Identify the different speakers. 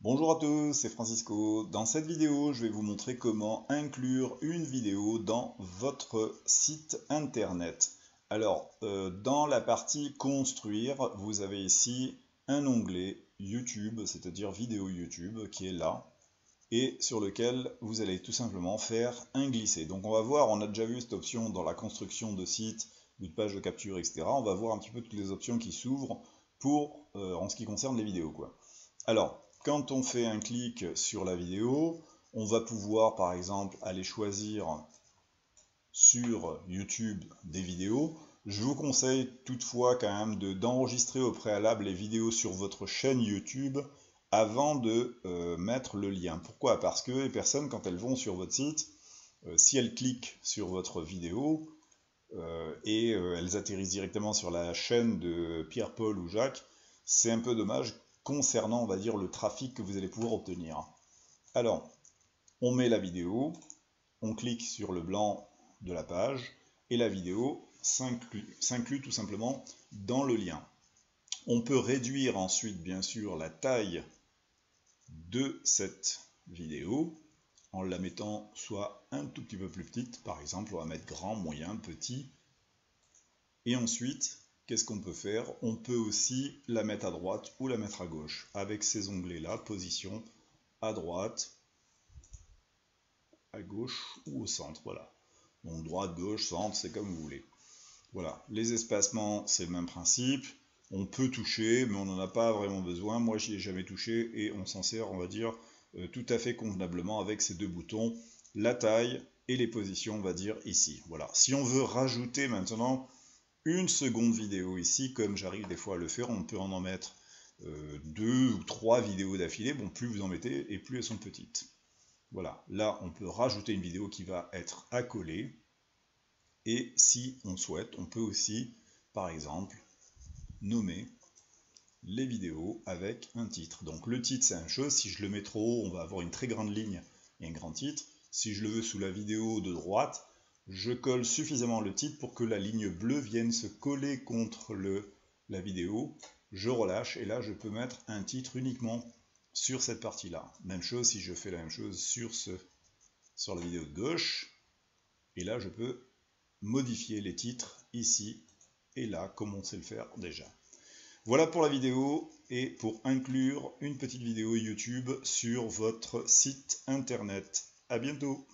Speaker 1: Bonjour à tous, c'est Francisco. Dans cette vidéo, je vais vous montrer comment inclure une vidéo dans votre site internet. Alors, euh, dans la partie construire, vous avez ici un onglet YouTube, c'est-à-dire vidéo YouTube, qui est là, et sur lequel vous allez tout simplement faire un glisser. Donc on va voir, on a déjà vu cette option dans la construction de site ou page de capture, etc. On va voir un petit peu toutes les options qui s'ouvrent pour, euh, en ce qui concerne les vidéos. Alors, quand on fait un clic sur la vidéo, on va pouvoir par exemple aller choisir sur YouTube des vidéos. Je vous conseille toutefois quand même d'enregistrer au préalable les vidéos sur votre chaîne YouTube avant de euh, mettre le lien. Pourquoi? Parce que les personnes, quand elles vont sur votre site, euh, si elles cliquent sur votre vidéo euh, et elles atterrissent directement sur la chaîne de Pierre-Paul ou Jacques, c'est un peu dommage concernant, on va dire, le trafic que vous allez pouvoir obtenir. Alors, on met la vidéo, on clique sur le blanc de la page, et la vidéo s'inclut tout simplement dans le lien. On peut réduire ensuite, bien sûr, la taille de cette vidéo en la mettant soit un tout petit peu plus petite, par exemple, on va mettre grand, moyen, petit, et ensuite, qu'est-ce qu'on peut faire? On peut aussi la mettre à droite ou la mettre à gauche. Avec ces onglets-là, position à droite, à gauche ou au centre. Voilà. Donc droite, gauche, centre, c'est comme vous voulez. Voilà. Les espacements, c'est le même principe. On peut toucher, mais on n'en a pas vraiment besoin. Moi, j'y ai jamais touché et on s'en sert, on va dire, euh, tout à fait convenablement avec ces deux boutons. La taille et les positions, on va dire, ici. Voilà. Si on veut rajouter maintenant une seconde vidéo ici, comme j'arrive des fois à le faire, on peut en en mettre euh, deux ou trois vidéos d'affilée, bon, plus vous en mettez et plus elles sont petites. Voilà, là on peut rajouter une vidéo qui va être accolée, et si on souhaite, on peut aussi, par exemple, nommer les vidéos avec un titre. Donc le titre c'est un chose, si je le mets trop haut, on va avoir une très grande ligne et un grand titre. Si je le veux sous la vidéo de droite, je colle suffisamment le titre pour que la ligne bleue vienne se coller contre la vidéo. Je relâche et là je peux mettre un titre uniquement sur cette partie-là. Même chose si je fais la même chose sur, sur la vidéo de gauche. Et là je peux modifier les titres ici et là comme on sait le faire déjà. Voilà pour la vidéo et pour inclure une petite vidéo YouTube sur votre site internet. A bientôt